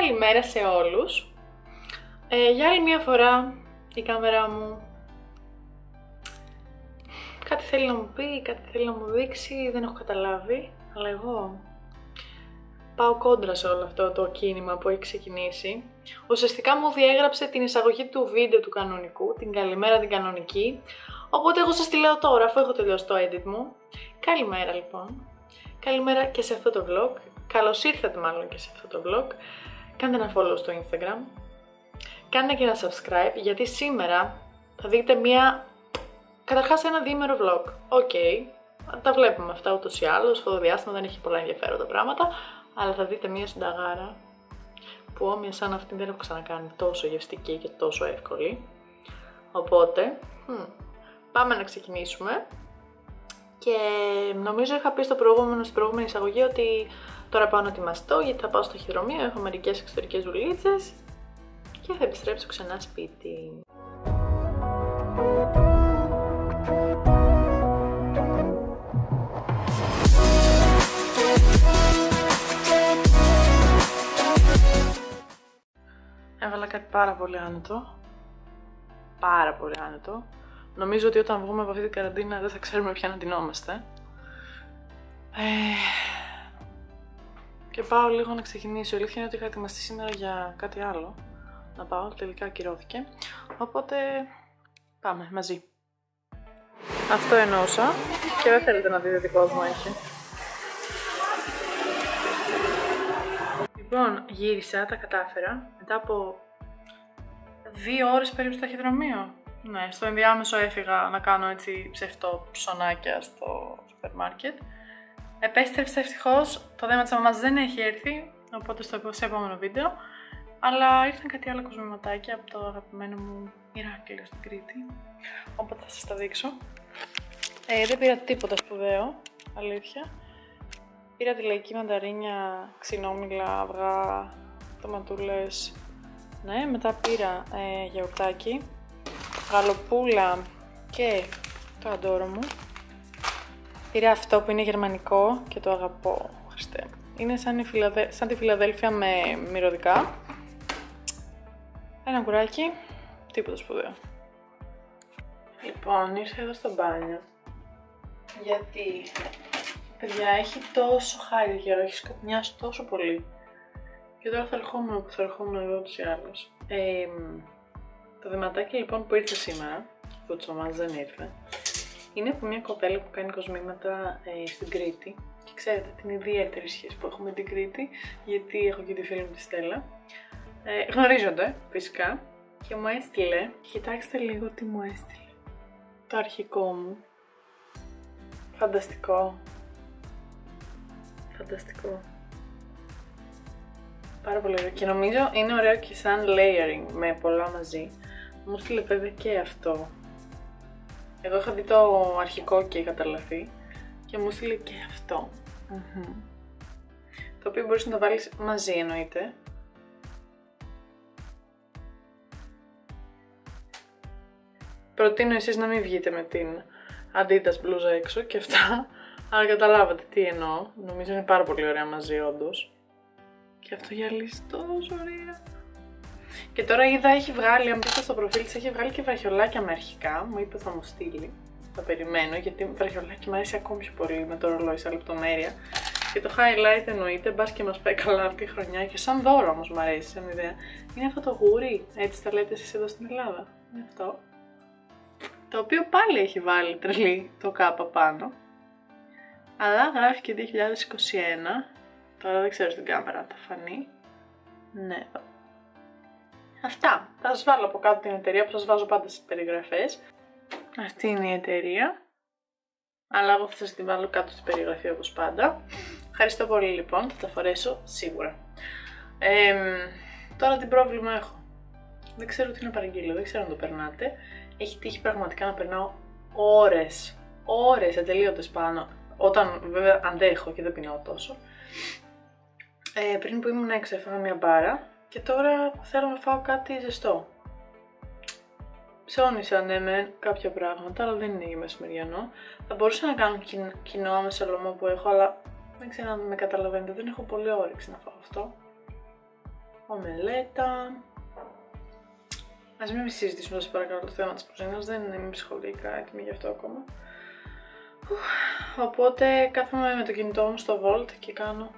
Καλημέρα σε όλους. Ε, για άλλη μια φορά η κάμερά μου κάτι θέλει να μου πει, κάτι θέλει να μου δείξει, δεν έχω καταλάβει, αλλά εγώ πάω κόντρα σε όλο αυτό το κίνημα που έχει ξεκινήσει. Ουσιαστικά μου διέγραψε την εισαγωγή του βίντεο του κανονικού, την καλημέρα την κανονική, οπότε εγώ σας τη λέω τώρα αφού έχω τελειώσει το edit μου. Καλημέρα λοιπόν. Καλημέρα και σε αυτό το vlog. Καλώς ήρθατε μάλλον και σε αυτό το vlog. Κάντε ένα follow στο Instagram. Κάντε και ένα subscribe γιατί σήμερα θα δείτε μία... Καταρχάς ένα διήμερο vlog. Okay. Τα βλέπουμε αυτά ούτως ή άλλως. Αυτό το διάστημα δεν έχει πολλά ενδιαφέροντα πράγματα. Αλλά θα δείτε μία συνταγάρα που όμοια σαν αυτή δεν έχω ξανακάνει τόσο γευστική και τόσο εύκολη. Οπότε, πάμε να ξεκινήσουμε. Και νομίζω είχα πει στο προηγούμενο, στην προηγούμενη εισαγωγή ότι τώρα πάω να ετοιμαστώ γιατί θα πάω στο χειρομείο, έχω μερικές εξωτερικές δουλίτσες και θα επιστρέψω ξανά σπίτι. Έβαλα κάτι πάρα πολύ άνετο. Πάρα πολύ άνετο. Νομίζω ότι όταν βγούμε από αυτή την καραντίνα δεν θα ξέρουμε πια να ντυνόμαστε. Ε... Και πάω λίγο να ξεκινήσω. Η αλήθεια είναι ότι είχα ετοιμαστεί σήμερα για κάτι άλλο. Να πάω, τελικά ακυρώθηκε. Οπότε πάμε μαζί. Αυτό εννοούσα και δεν θέλετε να δείτε τι κόσμο έχει. Λοιπόν, γύρισα, τα κατάφερα. Μετά από δύο ώρες περίπου στο ταχυδρομείο. Ναι, στο ενδιάμεσο έφυγα να κάνω έτσι ψευτό ψωνάκια στο σούπερ μάρκετ. Επέστρεψα ευτυχώς, το δέμα της μαμάς δεν έχει έρθει, οπότε στο επόμενο βίντεο. Αλλά ήρθαν κάτι άλλο κοσμηματάκια από το αγαπημένο μου Ηράκλειο στην Κρήτη. Οπότε θα σας τα δείξω. Ε, δεν πήρα τίποτα σπουδαίο, αλήθεια. Πήρα τη λαϊκή μανταρίνια, ξινόμιλα, αυγά, τοματούλες. Ναι, μετά πήρα ε, γιαουρτάκι, γαλοπούλα και το αντόρο μου. Πήρα αυτό που είναι γερμανικό και το αγαπώ, Χριστέ. Είναι σαν, Φιλαδε... σαν τη Φιλαδέλφια με μυρωδικά. Ένα κουράκι, τίποτα σπουδαίο. Λοιπόν, ήρθα εδώ στο μπάνιο. Γιατί, παιδιά, έχει τόσο χάρη καιρό, έχει σκοτεινιάσει τόσο πολύ. Και τώρα θα ερχόμουν που θα ερχόμουν εδώ τους ή άλλους. Ε, το δεματάκι λοιπόν που ήρθε σήμερα, που ο δεν ήρθε, είναι από μια κοπέλα που κάνει κοσμήματα ε, στην Κρήτη. Και ξέρετε την ιδιαίτερη σχέση που έχουμε με την Κρήτη, γιατί έχω και τη φίλη μου τη Στέλλα. Ε, γνωρίζονται φυσικά και μου έστειλε, κοιτάξτε λίγο τι μου έστειλε. Το αρχικό μου. Φανταστικό. Φανταστικό. Πάρα πολύ ωραίο. Και νομίζω είναι ωραίο και σαν layering με πολλά μαζί. Μου στείλε βέβαια και αυτό. Εγώ είχα δει το αρχικό και είχα τρελαθεί και μου στείλε και αυτό. Το οποίο μπορείς να το βάλεις μαζί εννοείται. Προτείνω εσείς να μην βγείτε με την Adidas μπλούζα έξω και αυτά. Αλλά καταλάβατε τι εννοώ. Νομίζω είναι πάρα πολύ ωραία μαζί όντως. Και αυτό γυαλίζει τόσο ωραία. Και τώρα είδα έχει βγάλει, αν πείτε στο προφίλ της, έχει βγάλει και βραχιολάκια με αρχικά. Μου είπε θα μου στείλει. Θα περιμένω γιατί βραχιολάκι μου αρέσει ακόμη πιο πολύ με το ρολόι σε λεπτομέρεια. Και το highlight εννοείται, μπας και μας πάει καλά αυτή η χρονιά. Και σαν δώρο όμως μου αρέσει, σαν ιδέα. Είναι αυτό το γούρι, έτσι τα λέτε εσείς εδώ στην Ελλάδα. Είναι αυτό. Το οποίο πάλι έχει βάλει τρελή το κάπα πάνω. Αλλά γράφει και 2021 Τώρα δεν ξέρω στην κάμερα αν θα φανεί. Ναι. Αυτά. Θα σας βάλω από κάτω την εταιρεία που σας βάζω πάντα στις περιγραφές. Αυτή είναι η εταιρεία. Αλλά εγώ θα σας την βάλω κάτω στην περιγραφή όπως πάντα. Ευχαριστώ πολύ λοιπόν, θα τα φορέσω σίγουρα. τώρα τι πρόβλημα έχω. Δεν ξέρω τι να παραγγείλω, δεν ξέρω αν το περνάτε. Έχει τύχει πραγματικά να περνάω ώρες, ώρες ατελείωτες πάνω. Όταν βέβαια αντέχω και δεν πεινάω τόσο. Ε, πριν που ήμουν έξω έφαγα μια μπάρα και τώρα θέλω να φάω κάτι ζεστό. Ψώνισα ναι με κάποια πράγματα, αλλά δεν είναι για μεσημεριανό. Θα μπορούσα να κάνω κοινό με σολομό που έχω, αλλά δεν ξέρω αν με καταλαβαίνετε, δεν έχω πολύ όρεξη να φάω αυτό. ομελέτα. Ας μην συζητήσουμε τόσο παρακαλώ το θέμα της κουζίνας, δεν είμαι ψυχολογικά έτοιμη γι' αυτό ακόμα. Οπότε κάθομαι με το κινητό μου στο Volt και κάνω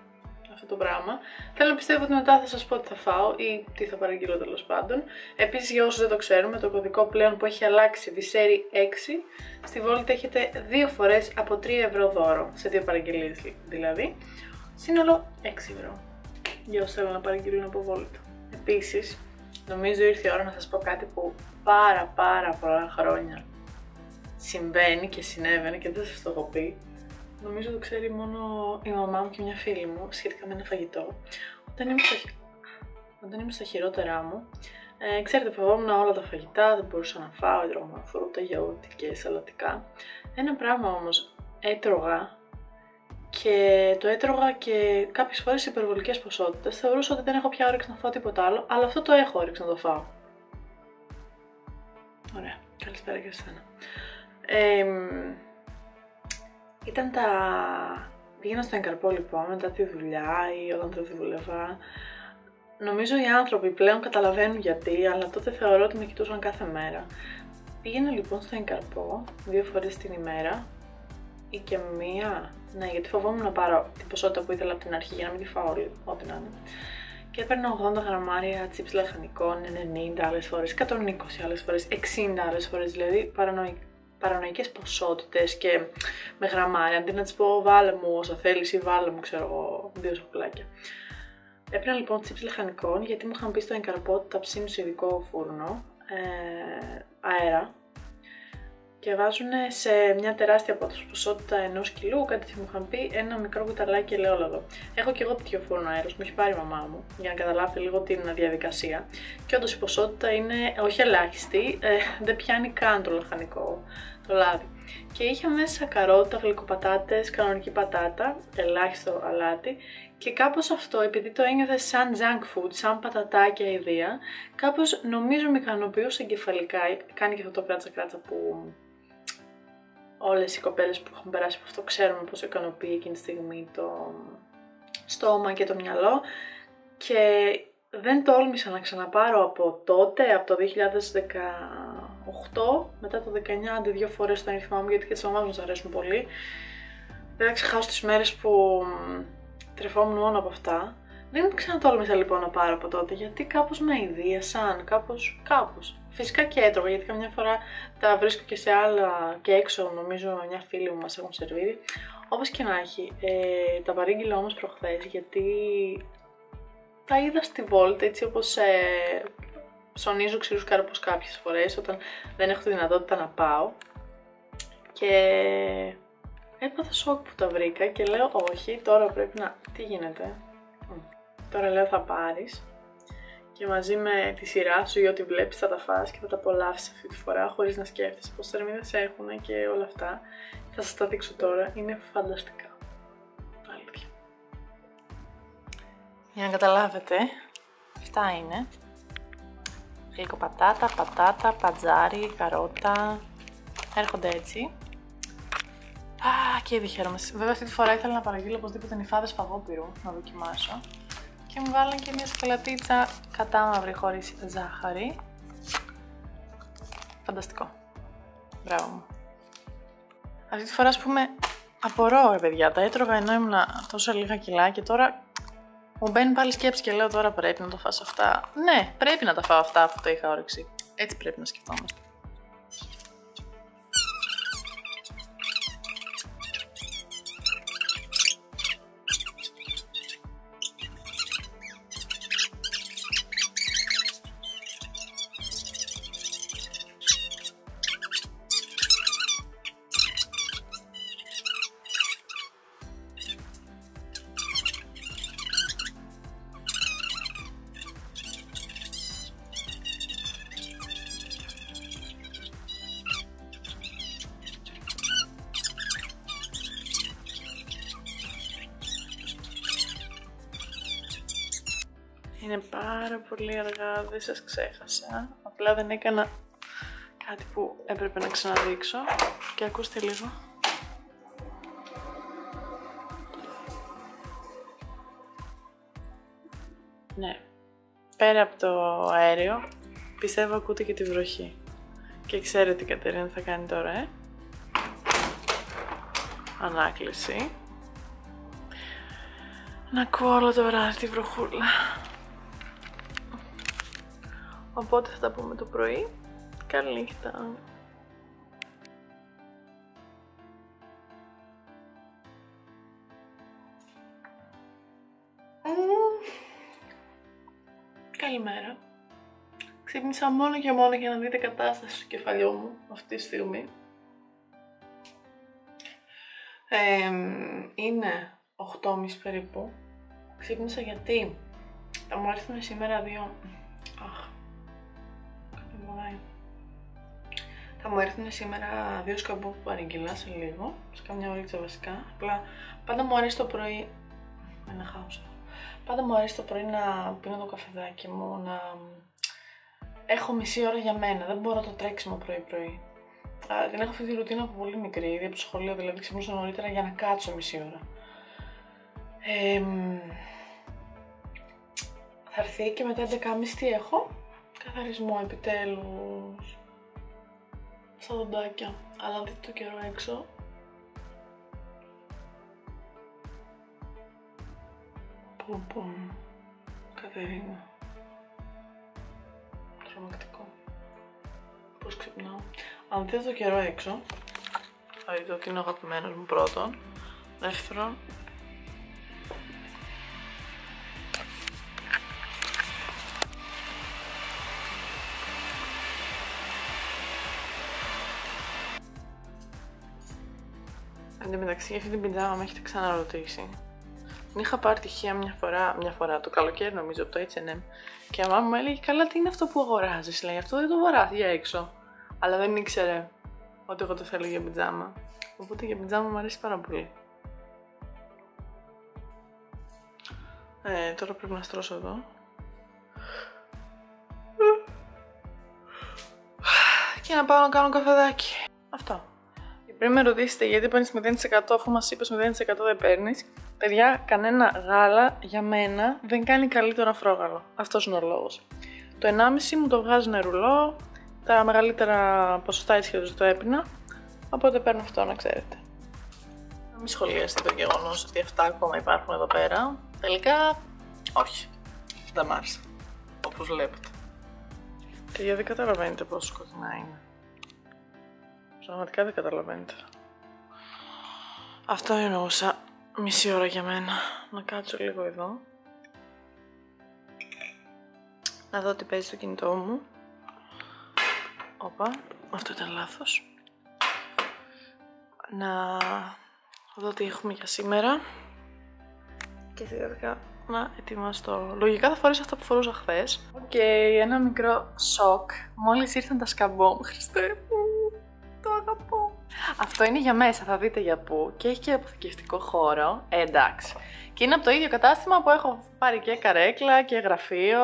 αυτό το πράγμα. Θέλω να πιστεύω ότι μετά θα σας πω τι θα φάω ή τι θα παραγγείλω τέλος πάντων. Επίσης για όσους δεν το ξέρουν, με το κωδικό πλέον που έχει αλλάξει Visery 6, στη Volt έχετε δύο φορές από 3 ευρώ δώρο, σε δύο παραγγελίες δηλαδή. Σύνολο 6 ευρώ, για όσους θέλουν να παραγγείλουν από Volt. Επίσης, νομίζω ήρθε η ώρα να σας πω κάτι που πάρα πάρα πολλά χρόνια συμβαίνει και συνέβαινε και δεν σας το έχω πει. Νομίζω το ξέρει μόνο η μαμά μου και μια φίλη μου σχετικά με ένα φαγητό. Όταν ήμουν στα, Όταν ήμουν στα χειρότερά μου, ε, ξέρετε, φοβόμουν όλα τα φαγητά, δεν μπορούσα να φάω, έτρωγα φρούτα, γιαούρτι και σαλατικά. Ένα πράγμα όμως έτρωγα και το έτρωγα και κάποιες φορές σε υπερβολικές ποσότητες. Θεωρούσα ότι δεν έχω πια όρεξη να φάω τίποτα άλλο, αλλά αυτό το έχω όρεξη να το φάω. Ωραία. Καλησπέρα και σε σένα. Ε, ήταν τα... Πήγαινα στο εγκαρπό λοιπόν μετά τη δουλειά ή όταν δεν δούλευα. Νομίζω οι άνθρωποι πλέον καταλαβαίνουν γιατί, αλλά τότε θεωρώ ότι με κοιτούσαν κάθε μέρα. Πήγαινα λοιπόν στο εγκαρπό δύο φορές την ημέρα ή και μία, ναι γιατί φοβόμουν να πάρω την ποσότητα που ήθελα από την αρχή για να μην τη φάω όλη, ό,τι να είναι. Και έπαιρνα 80 γραμμάρια τσίπς λαχανικών, 90 άλλες φορές, 120 άλλες φορές, 60 άλλες φορές, δηλαδή παρανοϊκά παρανοϊκές ποσότητες και με γραμμάρια, αντί να της πω βάλε μου όσα θέλεις ή βάλε μου ξέρω εγώ δύο σοκολάκια. Έπαιρνα λοιπόν τσίπς λαχανικών γιατί μου είχαν πει στο εγκαρπό ότι τα ψήνουν σε ειδικό φούρνο, ε, αέρα και βάζουν σε μια τεράστια ποσότητα ενός κιλού, κάτι που μου είχαν πει, ένα μικρό κουταλάκι ελαιόλαδο. Έχω και εγώ τέτοιο φούρνο αέρα, μου έχει πάρει η μαμά μου, για να καταλάβει λίγο την διαδικασία. Και όντως η ποσότητα είναι όχι ελάχιστη, ε, δεν πιάνει καν το λαχανικό το λάδι. Και είχε μέσα καρότα, γλυκοπατάτες, κανονική πατάτα, ελάχιστο αλάτι και κάπως αυτό, επειδή το ένιωθε σαν junk food, σαν πατατάκια ιδέα, κάπως νομίζω με ικανοποιούσε εγκεφαλικά, κάνει και αυτό το κράτσα κράτσα που όλες οι κοπέλες που έχουν περάσει από αυτό ξέρουμε πόσο ικανοποιεί εκείνη τη στιγμή το στόμα και το μυαλό και δεν τόλμησα να ξαναπάρω από τότε, από το 2018, μετά το 19, αντί δύο φορές στο αριθμό μου, γιατί και τις μαμάς μου αρέσουν πολύ. Δεν θα ξεχάσω τις μέρες που τρεφόμουν μόνο από αυτά. Δεν ξανατόλμησα λοιπόν να πάρω από τότε, γιατί κάπως με ιδίασαν, κάπως, κάπως. Φυσικά και έτρωγα, γιατί καμιά φορά τα βρίσκω και σε άλλα και έξω, νομίζω μια φίλη μου μας έχουν σερβίρει. Όπως και να έχει, ε, τα παρήγγειλα όμως προχθές, γιατί τα είδα στη Volt, έτσι όπως ε, ψωνίζω ξηρούς καρπούς κάποιες φορές, όταν δεν έχω τη δυνατότητα να πάω. Και έπαθα σοκ που τα βρήκα και λέω όχι, τώρα πρέπει να... Τι γίνεται. Τώρα λέω θα πάρεις και μαζί με τη σειρά σου ή ό,τι βλέπεις θα τα φας και θα τα απολαύσεις αυτή τη φορά χωρίς να σκέφτεσαι πως θερμίδες έχουν και όλα αυτά. Θα σας τα δείξω τώρα, είναι φανταστικά. Αλήθεια. Για να καταλάβετε, αυτά είναι. πατάτα, πατάτα, πατζάρι, καρότα. Έρχονται έτσι. Α, και ήδη χαίρομαι. Βέβαια αυτή τη φορά ήθελα να παραγγείλω οπωσδήποτε νυφάδες φαγόπυρου να δοκιμάσω και μου βάλαν και μια σοκολατίτσα κατάμαυρη χωρίς ζάχαρη. Φανταστικό. Μπράβο μου. Αυτή τη φορά, ας πούμε, απορώ, ρε παιδιά, τα έτρωγα ενώ ήμουν τόσο λίγα κιλά και τώρα μου μπαίνει πάλι σκέψη και λέω τώρα πρέπει να το φάω αυτά. Ναι, πρέπει να τα φάω αυτά αφού το είχα όρεξη. Έτσι πρέπει να σκεφτόμαστε. Είναι πάρα πολύ αργά, δεν σας ξέχασα. Απλά δεν έκανα κάτι που έπρεπε να ξαναδείξω. Και ακούστε λίγο. Ναι. πέρα από το αέριο, πιστεύω ακούτε και τη βροχή. Και ξέρετε τι Κατερίνα θα κάνει τώρα, ε. Ανάκληση. Να ακούω όλο το βράδυ τη βροχούλα. Οπότε θα τα πούμε το πρωί. Καλή νύχτα. Καλημέρα. Ξύπνησα μόνο και μόνο για να δείτε κατάσταση στο κεφαλιό μου αυτή τη στιγμή. είναι 8.30 περίπου. Ξύπνησα γιατί θα μου έρθουν σήμερα δύο... Θα μου έρθουν σήμερα δύο σκαμπού που παρήγγειλα σε λίγο, σε καμιά ωρίτσα βασικά. Απλά πάντα μου αρέσει το πρωί... Ένα χάος Πάντα μου αρέσει το πρωί να πίνω το καφεδάκι μου, να έχω μισή ώρα για μένα. Δεν μπορώ το τρέξιμο πρωί-πρωί. Την έχω αυτή τη ρουτίνα από πολύ μικρή, ήδη από το σχολείο δηλαδή ξυπνούσα νωρίτερα για να κάτσω μισή ώρα. Ε, θα έρθει και μετά 11.30 τι έχω. Καθαρισμό επιτέλους. Στα δοντάκια. Αλλά δείτε το καιρό έξω. Πού πού. Κατερίνα. Τρομακτικό. Πώς ξυπνάω. Αν δείτε το καιρό έξω, θα δείτε ότι είναι ο αγαπημένος μου πρώτον. Δεύτερον, Εν τω μεταξύ, αυτή την πιτζάμα με έχετε ξαναρωτήσει. Την είχα πάρει τυχαία μια φορά, μια φορά το καλοκαίρι νομίζω από το H&M και η μαμά μου έλεγε καλά τι είναι αυτό που αγοράζεις, λέει αυτό δεν το βαράς για έξω. Αλλά δεν ήξερε ότι εγώ το θέλω για πιτζάμα. Οπότε για πιτζάμα μου αρέσει πάρα πολύ. Ε, τώρα πρέπει να στρώσω εδώ. Και να πάω να κάνω καφεδάκι. Αυτό. Πριν με ρωτήσετε γιατί παίρνεις 0% αφού μας είπες 0% δεν παίρνεις, παιδιά, κανένα γάλα για μένα δεν κάνει καλύτερο αφρόγαλο. Αυτός είναι ο λόγος. Το 1,5 μου το βγάζει νερουλό, τα μεγαλύτερα ποσοστά έτσι το έπινα, οπότε παίρνω αυτό να ξέρετε. Να μην σχολιάσετε το γεγονός ότι αυτά ακόμα υπάρχουν εδώ πέρα. Τελικά, όχι. Δεν μ' άρεσε. Όπως βλέπετε. Και δεν καταλαβαίνετε πόσο σκοτεινά είναι. Πραγματικά δεν καταλαβαίνετε. Αυτό εννοούσα μισή ώρα για μένα. Να κάτσω λίγο εδώ. Να δω τι παίζει το κινητό μου. Όπα, αυτό ήταν λάθος. Να δω τι έχουμε για σήμερα. Και σιγά να ετοιμαστώ. Λογικά θα φορέσω αυτά που φορούσα χθες. Οκ, ένα μικρό σοκ. Μόλις ήρθαν τα σκαμπό μου, Χριστέ το αγαπώ. Αυτό είναι για μέσα, θα δείτε για πού. Και έχει και αποθηκευτικό χώρο. Ε, εντάξει. Και είναι από το ίδιο κατάστημα που έχω πάρει και καρέκλα και γραφείο.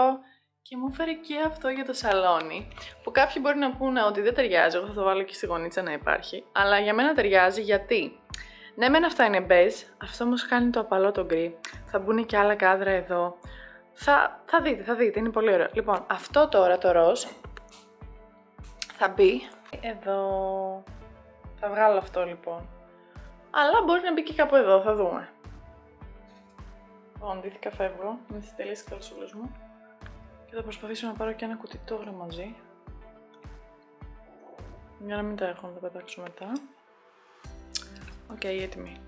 Και μου φέρει και αυτό για το σαλόνι. Που κάποιοι μπορεί να πούνε ότι δεν ταιριάζει. Εγώ θα το βάλω και στη γωνίτσα να υπάρχει. Αλλά για μένα ταιριάζει γιατί; Ναι, μεν αυτά είναι μπέζ. Αυτό όμως κάνει το απαλό το γκρι. Θα μπουν και άλλα κάδρα εδώ. Θα, θα δείτε, θα δείτε. Είναι πολύ ωραίο. Λοιπόν, αυτό τώρα το ροζ θα μπει εδώ. Θα βγάλω αυτό λοιπόν. Αλλά μπορεί να μπει και κάπου εδώ, θα δούμε. Λοιπόν, ντύθηκα φεύγω με τις τελείς καλσούλες μου και θα προσπαθήσω να πάρω και ένα κουτί τόγλιο μαζί για να μην τα έχω να τα πετάξω μετά. Οκ, okay, έτοιμη.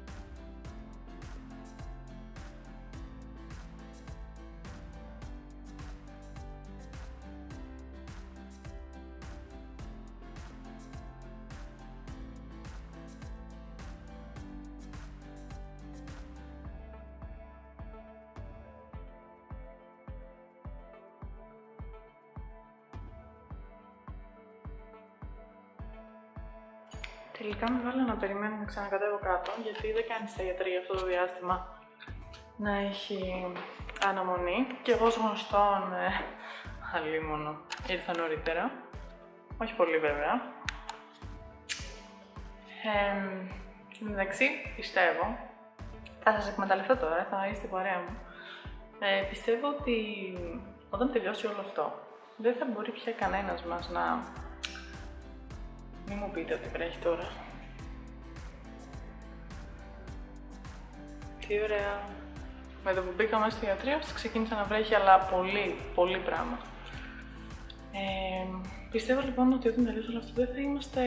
Τελικά με βάλω να περιμένω να ξανακατέβω κάτω, γιατί δεν κάνεις στα γιατρία αυτό το διάστημα να έχει αναμονή. Και εγώ ως γνωστόν, ε, αλίμονο, ήρθα νωρίτερα. Όχι πολύ βέβαια. Ε, εντάξει, πιστεύω. Θα σας εκμεταλλευτώ τώρα, θα είστε παρέα μου. Ε, πιστεύω ότι όταν τελειώσει όλο αυτό, δεν θα μπορεί πια κανένας μας να... Μην μου πείτε ότι βρέχει τώρα. Τι ωραία. Με το που μπήκα μέσα στο ιατρείο, ξεκίνησε να βρέχει, αλλά πολύ, πολύ πράγμα. Ε, πιστεύω λοιπόν ότι όταν τελειώσει όλο αυτό δεν θα είμαστε...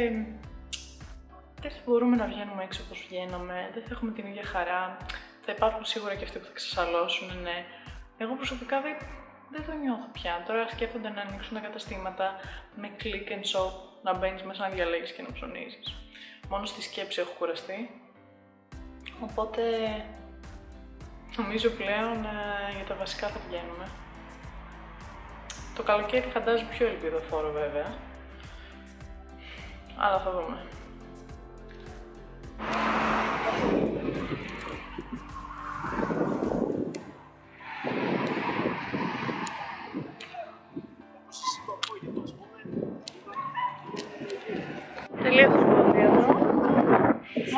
Δεν θα μπορούμε να βγαίνουμε έξω όπως βγαίναμε, δεν θα έχουμε την ίδια χαρά. Θα υπάρχουν σίγουρα και αυτοί που θα ξεσαλώσουν, ναι. Εγώ προσωπικά δεν, δεν το νιώθω πια. Τώρα σκέφτονται να ανοίξουν τα καταστήματα με click and shop, να μπαίνεις μέσα να διαλέγεις και να ψωνίζεις. Μόνο στη σκέψη έχω κουραστεί. Οπότε νομίζω πλέον ε, για τα βασικά θα βγαίνουμε. Το καλοκαίρι φαντάζομαι πιο ελπιδοφόρο βέβαια. Αλλά θα δούμε.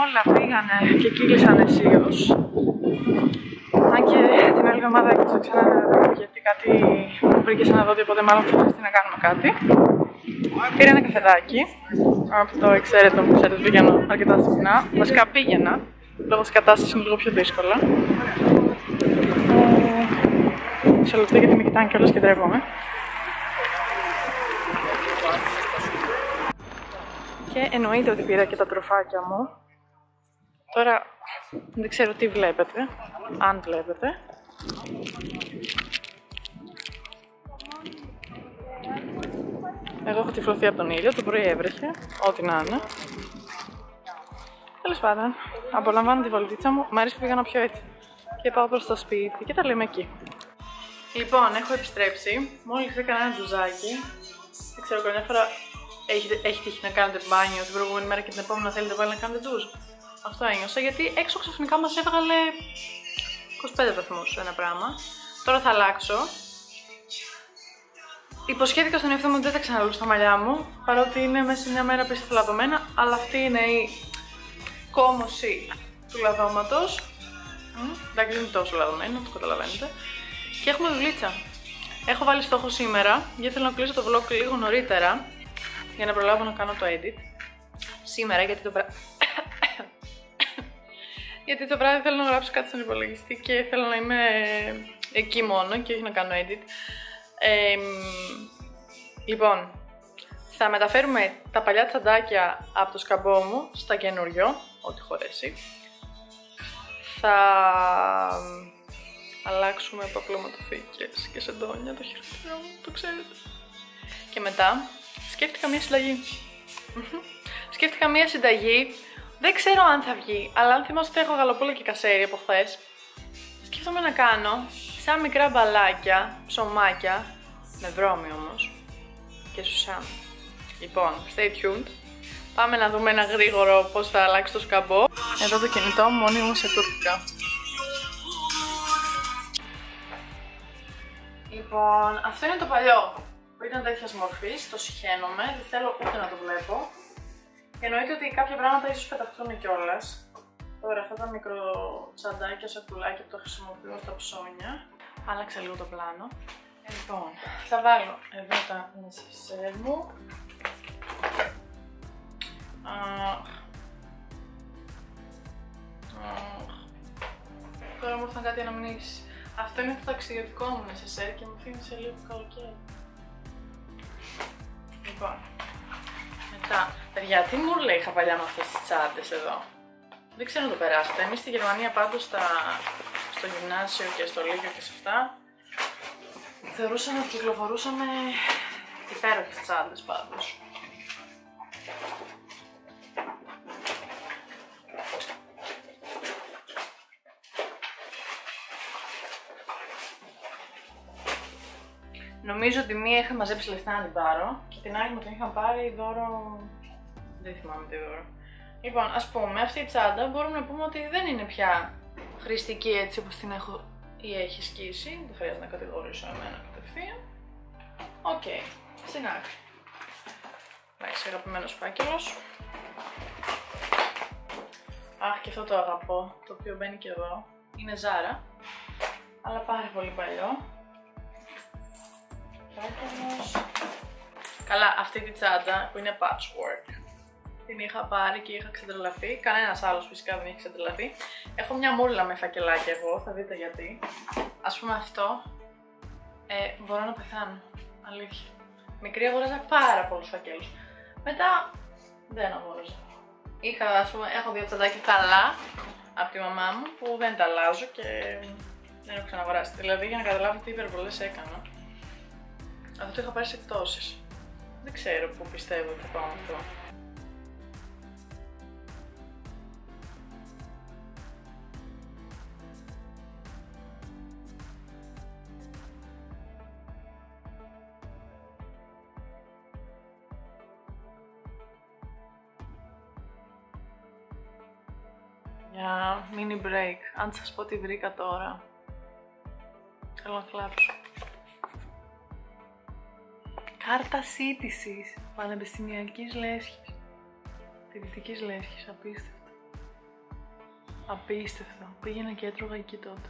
Όλα πήγανε και κύλησαν αισίως. Αν και την άλλη εβδομάδα έκλεισα ξανά ένα γιατί κάτι μου βρήκε σε ένα δόντιο, οπότε μάλλον θα χρειαστεί να κάνουμε κάτι. Πήρα ένα καφεδάκι από το εξαίρετο που ξέρετε πηγαίνω αρκετά συχνά. Βασικά πήγαινα, λόγω της κατάστασης είναι λίγο πιο δύσκολα. Ε, σε λεπτό γιατί με κοιτάνε κιόλας και ντρέπομαι. Και εννοείται ότι πήρα και τα τροφάκια μου. Τώρα δεν ξέρω τι βλέπετε, αν βλέπετε. Εγώ έχω τυφλωθεί από τον ήλιο, το πρωί έβρεχε, ό,τι να είναι. Τέλος πάντων, απολαμβάνω τη βολτίτσα μου. Μ' αρέσει που πήγα να πιω έτσι. Και πάω προς το σπίτι και τα λέμε εκεί. Λοιπόν, έχω επιστρέψει. Μόλις έκανα ένα ντουζάκι. Δεν ξέρω, καμιά φορά έχει, έχει τύχει να κάνετε μπάνιο την προηγούμενη μέρα και την επόμενη να θέλετε πάλι να κάνετε ντουζ. Αυτό ένιωσα γιατί έξω ξαφνικά μας έβγαλε 25 βαθμούς ένα πράγμα. Τώρα θα αλλάξω. Υποσχέθηκα στον εαυτό μου ότι δεν θα ξαναλούξω τα μαλλιά μου, παρότι είναι μέσα σε μια μέρα πίσω λαδωμένα, αλλά αυτή είναι η κόμωση του λαδώματος. Εντάξει, δεν είναι τόσο λαδωμένο, το καταλαβαίνετε. Και έχουμε δουλίτσα. Έχω βάλει στόχο σήμερα, γιατί θέλω να κλείσω το vlog λίγο νωρίτερα, για να προλάβω να κάνω το edit. Σήμερα, γιατί το βράδυ... γιατί το βράδυ θέλω να γράψω κάτι στον υπολογιστή και θέλω να είμαι εκεί μόνο και όχι να κάνω edit. Ε, λοιπόν, θα μεταφέρουμε τα παλιά τσαντάκια από το σκαμπό μου στα καινούριο, ό,τι χωρέσει. Θα αλλάξουμε παπλωματοθήκες και σεντόνια, το χειρότερο μου, το ξέρετε. Και μετά σκέφτηκα μια συνταγή. σκέφτηκα μια συνταγή, δεν ξέρω αν θα βγει, αλλά αν θυμάστε έχω γαλοπούλα και κασέρι από χθες. Σκέφτομαι να κάνω σαν μικρά μπαλάκια, ψωμάκια, με βρώμη όμως, και σουσάμ. Λοιπόν, stay tuned. Πάμε να δούμε ένα γρήγορο πώς θα αλλάξει το σκαμπό. Εδώ το κινητό μου μόνιμο σε τουρκικά. Λοιπόν, αυτό είναι το παλιό που ήταν τέτοιας μορφής, το συχαίνομαι, δεν θέλω ούτε να το βλέπω. Και εννοείται ότι κάποια πράγματα ίσως πεταχτούν κιόλας. Τώρα αυτά τα μικρό τσαντάκια, σακουλάκια που το χρησιμοποιώ στα ψώνια. Άλλαξα λίγο το πλάνο. Λοιπόν, θα βάλω εδώ τα νησισέ μου. Τώρα μου ήρθαν κάτι αναμνήσεις. Αυτό είναι το ταξιδιωτικό μου νεσεσέρ και μου αφήνει σε λίγο καλοκαίρι. Λοιπόν, μετά, παιδιά, τι μου λέει είχα παλιά με αυτές τις τσάντες εδώ; Δεν ξέρω να το περάσετε. Εμείς στη Γερμανία πάντως στα... στο γυμνάσιο και στο Λίγιο και σε αυτά θεωρούσαμε ότι κυκλοφορούσαμε υπέροχες τσάντες πάντως. Νομίζω ότι μία είχα μαζέψει λεφτά να την πάρω και την άλλη μου την είχαν πάρει δώρο... Δεν θυμάμαι τι δώρο. Λοιπόν, ας πούμε, αυτή η τσάντα μπορούμε να πούμε ότι δεν είναι πια χρηστική έτσι όπως την έχω ή έχει σκίσει. Δεν χρειάζεται να κατηγορήσω εμένα κατευθείαν. Okay. στην άκρη. Εντάξει, αγαπημένος φάκελος. Αχ, και αυτό το αγαπώ, το οποίο μπαίνει και εδώ. Είναι ζάρα. αλλά πάρα πολύ παλιό. Καλά, αυτή τη τσάντα που είναι patchwork την είχα πάρει και είχα ξεντρελαθεί. Κανένας άλλος φυσικά δεν έχει ξεντρελαθεί. Έχω μια μούρλα με φακελάκια εγώ, θα δείτε γιατί. Α πούμε αυτό. Ε, μπορώ να πεθάνω. Αλήθεια. Μικρή αγόραζα πάρα πολλούς φακέλους. Μετά δεν αγόραζα. Είχα, ας πούμε, έχω δύο τσαντάκια καλά από τη μαμά μου που δεν τα αλλάζω και δεν έχω ξαναγοράσει. Δηλαδή για να καταλάβω τι υπερβολές έκανα. Αυτό το είχα πάρει σε εκτόσεις. Δεν ξέρω πού πιστεύω ότι θα πάω αυτό. Για mini break. Αν σας πω τι βρήκα τώρα. Θέλω να κλάψω. Κάρτα σύντησης πανεπιστημιακής λέσχης. Φοιτητικής λέσχης. Απίστευτο. Απίστευτο. Πήγαινα και έτρωγα εκεί τότε.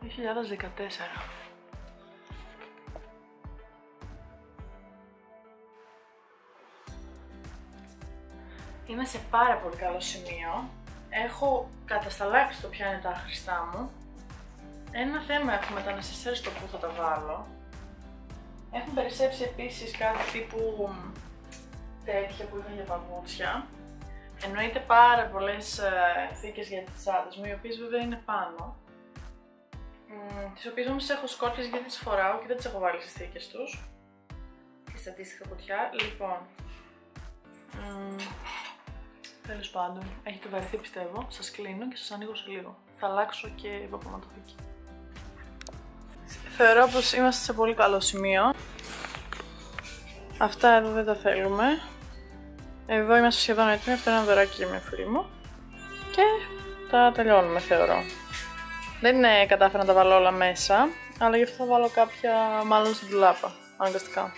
2014. Είμαι σε πάρα πολύ καλό σημείο. Έχω κατασταλάξει το ποια είναι τα άχρηστά μου. Ένα θέμα έχουμε τα necessaire στο που θα τα βάλω. Έχουν περισσέψει επίσης κάτι τύπου τέτοια που είχα για παπούτσια. Εννοείται πάρα πολλές ε, θήκες για τις τσάντες μου, οι οποίες βέβαια είναι πάνω. Mm, τις οποίες όμως έχω σκόρπιες γιατί τις φοράω και δεν τις έχω βάλει στις θήκες τους. Και στα αντίστοιχα κουτιά. Λοιπόν, Τέλος πάντων, έχετε βαρεθεί πιστεύω. Σας κλείνω και σας ανοίγω σε λίγο. Θα αλλάξω και υποπροματοθήκη. Θεωρώ πως είμαστε σε πολύ καλό σημείο. Αυτά εδώ δεν τα θέλουμε. Εδώ είμαστε σχεδόν έτοιμοι. Αυτό είναι ένα δωράκι για μια φίλη μου. Και τα τελειώνουμε θεωρώ. Δεν είναι κατάφερα να τα βάλω όλα μέσα, αλλά γι' αυτό θα βάλω κάποια μάλλον στην τουλάπα, αναγκαστικά.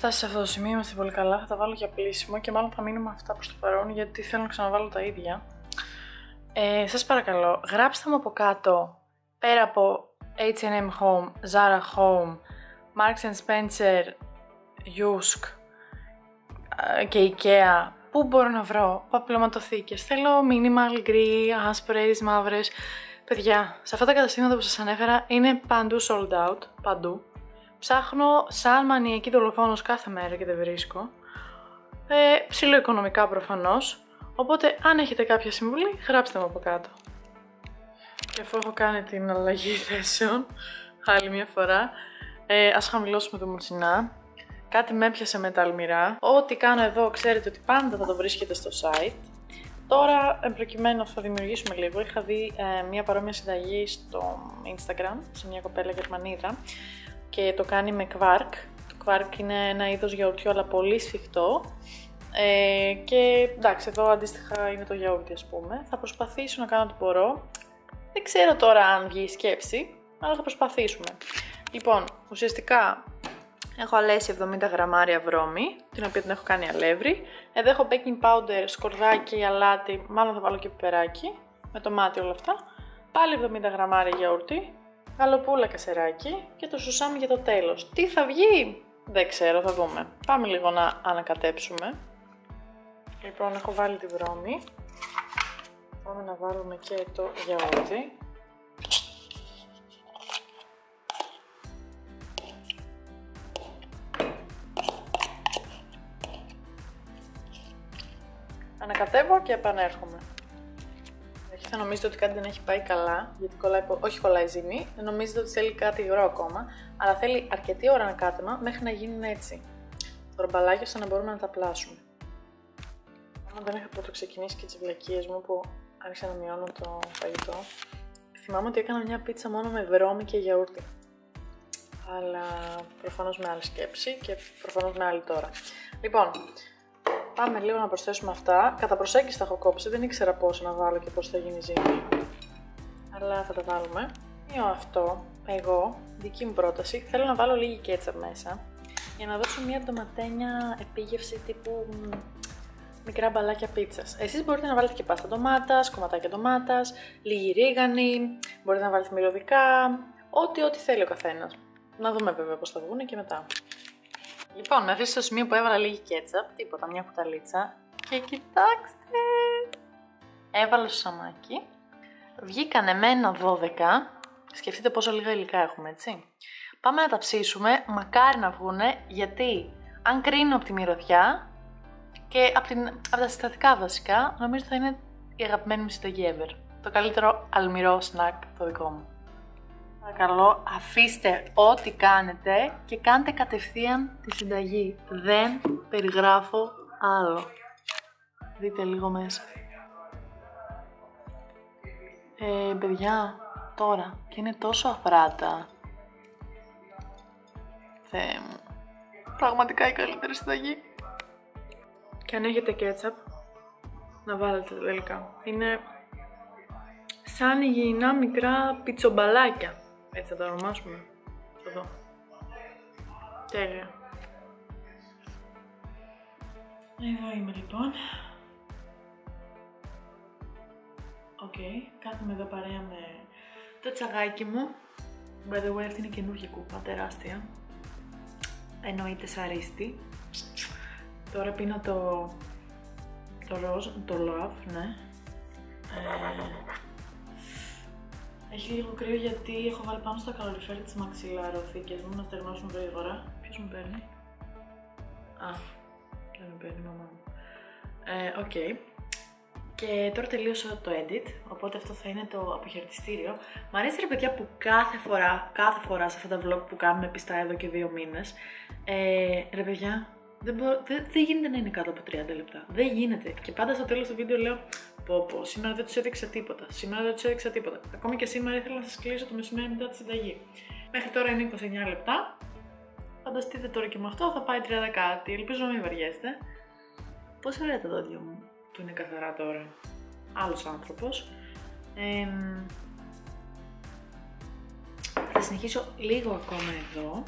Φτάσει σε αυτό το σημείο, είμαστε πολύ καλά. Θα τα βάλω για πλήσιμο και μάλλον θα μείνουμε αυτά προς το παρόν γιατί θέλω να ξαναβάλω τα ίδια. Ε, σας παρακαλώ, γράψτε μου από κάτω πέρα από H&M Home, Zara Home, Marks Spencer, Yusk ε, και Ikea πού μπορώ να βρω παπλωματοθήκες. Θέλω minimal, γκρι, άσπρες, μαύρες. Παιδιά, σε αυτά τα καταστήματα που σας ανέφερα είναι παντού sold out, παντού. Ψάχνω σαν μανιακή δολοφόνος κάθε μέρα και δεν βρίσκω. Ε, ψηλοοικονομικά προφανώς. Οπότε αν έχετε κάποια συμβουλή, γράψτε μου από κάτω. Και αφού έχω κάνει την αλλαγή θέσεων, άλλη μια φορά, ε, ας χαμηλώσουμε το μουτσινά. Κάτι με έπιασε με τα αλμυρά. Ό,τι κάνω εδώ ξέρετε ότι πάντα θα το βρίσκετε στο site. Τώρα, προκειμένου θα δημιουργήσουμε λίγο, είχα δει ε, μια παρόμοια συνταγή στο Instagram, σε μια κοπέλα Γερμανίδα, και το κάνει με κβάρκ. Το κβάρκ είναι ένα είδος γιαουρτιού αλλά πολύ σφιχτό ε, και εντάξει εδώ αντίστοιχα είναι το γιαούρτι ας πούμε. Θα προσπαθήσω να κάνω ό,τι μπορώ. Δεν ξέρω τώρα αν βγει η σκέψη, αλλά θα προσπαθήσουμε. Λοιπόν, ουσιαστικά έχω αλέσει 70 γραμμάρια βρώμη, την οποία την έχω κάνει αλεύρι. Εδώ έχω baking powder, σκορδάκι, αλάτι, μάλλον θα βάλω και πιπεράκι, με το μάτι όλα αυτά. Πάλι 70 γραμμάρια γιαούρτι, γαλοπούλα κασεράκι και το σουσάμι για το τέλος. Τι θα βγει, δεν ξέρω, θα δούμε. Πάμε λίγο να ανακατέψουμε. Λοιπόν, έχω βάλει τη βρώμη. Πάμε να βάλουμε και το γιαούρτι. Ανακατεύω και επανέρχομαι θα νομίζετε ότι κάτι δεν έχει πάει καλά, γιατί κολλάει, όχι κολλάει ζύμη, νομίζετε ότι θέλει κάτι υγρό ακόμα, αλλά θέλει αρκετή ώρα ανακάτεμα μέχρι να γίνουν έτσι. Το ρομπαλάκι ώστε να μπορούμε να τα πλάσουμε. Αν δεν είχα πρώτο ξεκινήσει και τις βλακίες μου που άρχισα να μειώνω το φαγητό, Θυμάμαι ότι έκανα μια πίτσα μόνο με βρώμη και γιαούρτι. Αλλά προφανώς με άλλη σκέψη και προφανώς με άλλη τώρα. Λοιπόν, πάμε λίγο να προσθέσουμε αυτά. Κατά προσέγγιση τα έχω κόψει, δεν ήξερα πόσο να βάλω και πώς θα γίνει ζύμη. Αλλά θα τα βάλουμε. Ή αυτό, εγώ, δική μου πρόταση, θέλω να βάλω λίγη κέτσα μέσα για να δώσω μια ντοματένια επίγευση τύπου μικρά μπαλάκια πίτσας. Εσείς μπορείτε να βάλετε και πάστα ντομάτας, κομματάκια ντομάτας, λίγη ρίγανη, μπορείτε να βάλετε μυρωδικά, ό,τι ό,τι θέλει ο καθένας. Να δούμε βέβαια πώς θα βγουν και μετά. Λοιπόν, μέχρι στο σημείο που έβαλα λίγη κέτσαπ, τίποτα, μια κουταλίτσα. Και κοιτάξτε! Έβαλα στο σαμάκι. Βγήκανε με ένα 12. Σκεφτείτε πόσο λίγα υλικά έχουμε, έτσι. Πάμε να τα ψήσουμε, μακάρι να βγουνε, γιατί αν κρίνω από τη μυρωδιά, και από, την, από τα συστατικά βασικά, νομίζω θα είναι η αγαπημένη μου συνταγή ever. Το καλύτερο αλμυρό σνακ το δικό μου. Παρακαλώ, αφήστε ό,τι κάνετε και κάντε κατευθείαν τη συνταγή. Δεν περιγράφω άλλο. Δείτε λίγο μέσα. Ε, παιδιά, τώρα, και είναι τόσο αφράτα. Θεέ μου. Πραγματικά η καλύτερη συνταγή. Και αν έχετε κέτσαπ, να βάλετε τελικά. Είναι σαν υγιεινά μικρά πιτσομπαλάκια. Έτσι θα τα ονομάσουμε. Εδώ. Τέλεια. Εδώ είμαι λοιπόν. Okay. κάθομαι εδώ παρέα με το τσαγάκι μου. By the way, αυτή είναι καινούργια κούπα, τεράστια. Εννοείται Σαρίστη. Τώρα πίνω το, το ροζ, το love, ναι. Έχει λίγο κρύο γιατί έχω βάλει πάνω στα καλοριφέρ της μαξιλαροθήκες μου να στεγνώσουν γρήγορα. Ποιος μου παίρνει; Α, δεν με παίρνει η μαμά μου. Ε, okay. Και τώρα τελείωσα το edit, οπότε αυτό θα είναι το αποχαιρετιστήριο. Μ' αρέσει ρε παιδιά που κάθε φορά, κάθε φορά σε αυτά τα vlog που κάνουμε πιστά εδώ και δύο μήνες, ε, ρε παιδιά, δεν, δεν, δεν γίνεται να είναι κάτω από 30 λεπτά. Δεν γίνεται. Και πάντα στο τέλος του βίντεο λέω: Πω, πω, σήμερα δεν τους έδειξα τίποτα. Σήμερα δεν τους έδειξα τίποτα. Ακόμη και σήμερα ήθελα να σας κλείσω το μεσημέρι μετά τη συνταγή. Μέχρι τώρα είναι 29 λεπτά. Φανταστείτε τώρα και με αυτό θα πάει 30 κάτι. Ελπίζω να μην βαριέστε. Πόσο ωραία τα δόντια μου που είναι καθαρά τώρα. Άλλος άνθρωπος. Ε, θα συνεχίσω λίγο ακόμα εδώ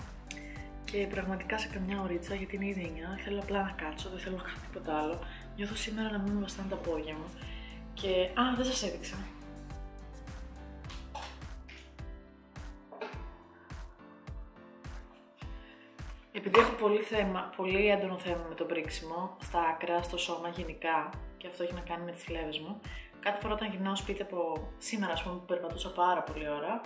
και πραγματικά σε καμιά ωρίτσα, γιατί είναι ήδη 9, θέλω απλά να κάτσω, δεν θέλω να κάνω τίποτα άλλο. Νιώθω σήμερα να μην μου βαστάνε τα πόδια μου. Και. Α, δεν σας έδειξα. Επειδή έχω πολύ, θέμα, πολύ έντονο θέμα με το πρίξιμο, στα άκρα, στο σώμα γενικά, και αυτό έχει να κάνει με τις φλέβες μου, κάθε φορά όταν γυρνάω σπίτι από σήμερα, ας πούμε, που περπατούσα πάρα πολύ ώρα,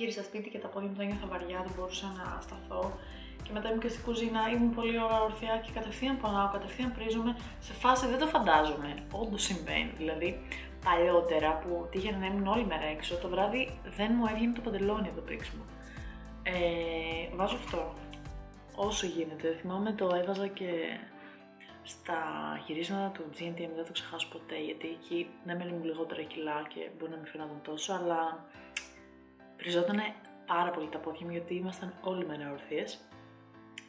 γύρισα σπίτι και τα πόδια μου τα ένιωθα βαριά, δεν μπορούσα να σταθώ. Και μετά ήμουν και στην κουζίνα, ήμουν πολύ ώρα ορθιά και κατευθείαν πονάω, κατευθείαν πρίζομαι. Σε φάση δεν το φαντάζομαι. Όντως συμβαίνει. Δηλαδή, παλιότερα που τύχαινε να ήμουν όλη μέρα έξω, το βράδυ δεν μου έβγαινε το παντελόνι από το πρίξιμο. Ε, βάζω αυτό. Όσο γίνεται. Θυμάμαι το έβαζα και στα γυρίσματα του GNTM, δεν το ξεχάσω ποτέ γιατί εκεί ναι, μένουν λιγότερα κιλά και μπορεί να μην φαίνονταν τόσο, αλλά Βριζόταν πάρα πολύ τα πόδια μου γιατί ήμασταν όλοι μέρα ορθίε.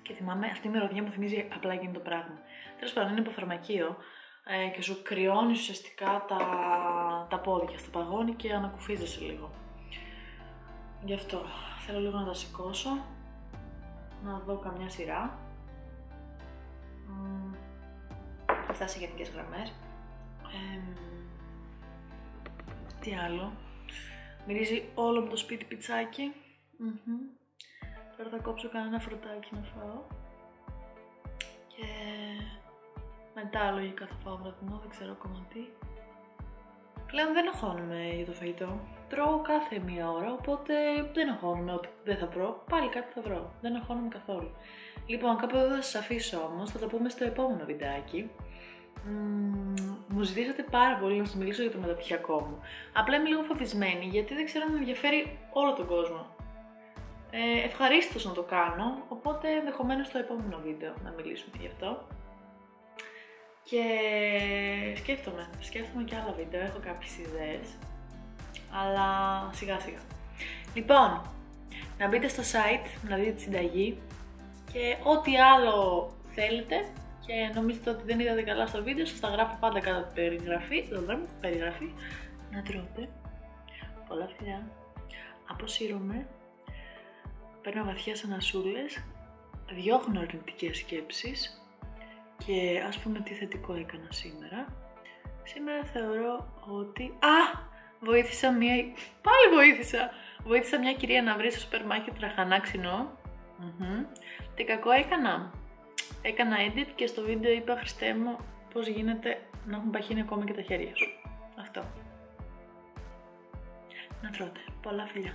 Και θυμάμαι, αυτή η μυρωδιά μου θυμίζει απλά εκείνο το πράγμα. Τέλος πάντων, είναι υποφαρμακείο ε, και σου κρυώνει ουσιαστικά τα, τα πόδια, στα παγώνει και ανακουφίζεσαι λίγο. Γι' αυτό θέλω λίγο να τα σηκώσω, να δω καμιά σειρά. Αυτά σε γενικές γραμμές. τι άλλο. Μυρίζει όλο μου το σπίτι πιτσάκι. Τώρα θα κόψω κανένα φρουτάκι να φάω. Και μετά λογικά θα φάω βραδινό, δεν ξέρω ακόμα τι. Πλέον δεν αγχώνομαι για το φαγητό. Τρώω κάθε μία ώρα, οπότε δεν αγχώνομαι ότι δεν θα βρω. Πάλι κάτι θα βρω. Δεν αγχώνομαι καθόλου. Λοιπόν, κάπου εδώ θα σας αφήσω όμως, θα τα πούμε στο επόμενο βιντεάκι μου ζητήσατε πάρα πολύ να σας μιλήσω για το μεταπτυχιακό μου. Απλά είμαι λίγο φοβισμένη γιατί δεν ξέρω αν ενδιαφέρει όλο τον κόσμο. Ε, Ευχαρίστως να το κάνω, οπότε ενδεχομένως στο επόμενο βίντεο να μιλήσουμε γι' αυτό. Και σκέφτομαι, σκέφτομαι και άλλα βίντεο, έχω κάποιες ιδέες. αλλά σιγά σιγά. Λοιπόν, να μπείτε στο site, να δείτε τη συνταγή και ό,τι άλλο θέλετε και νομίζετε ότι δεν είδατε καλά στο βίντεο, σας τα γράφω πάντα κατά την περιγραφή, περιγραφή, να τρώτε. Πολλά φιλιά. Αποσύρωμαι. Παίρνω βαθιές ανασούλες. Διώχνω αρνητικές σκέψεις. Και ας πούμε τι θετικό έκανα σήμερα. Σήμερα θεωρώ ότι... Α! Βοήθησα μία... Πάλι βοήθησα! Βοήθησα μια κυρία να βρει στο σούπερ μάρκετ τραχανά ξινό. Τι κακό έκανα. Έκανα edit και στο βίντεο είπα Χριστέ μου πώς γίνεται να έχουν παχύνει ακόμα και τα χέρια σου. Αυτό. Να τρώτε. Πολλά φιλιά.